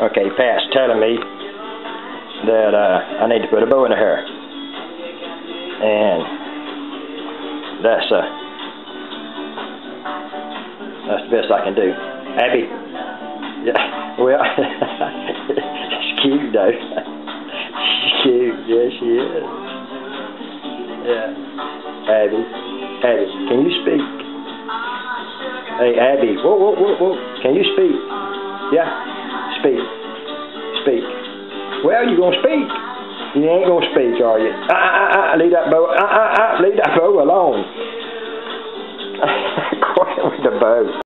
Okay, Pat's telling me that uh, I need to put a bow in her hair. And that's uh that's the best I can do. Abby. Yeah, well she's cute though. she's cute, yeah she is. Yeah. Abby. Abby, can you speak? Hey Abby, whoa whoa whoa whoa can you speak? Yeah. Speak. Speak. Well, you gonna speak. You ain't gonna speak, are you? Ah, ah, ah, ah leave that bow. Ah, ah, ah, leave that bow alone. Quiet with the bow.